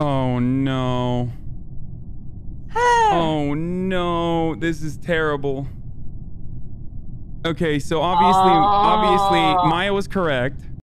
Oh no. oh no, this is terrible. Okay, so obviously, obviously, Maya was correct.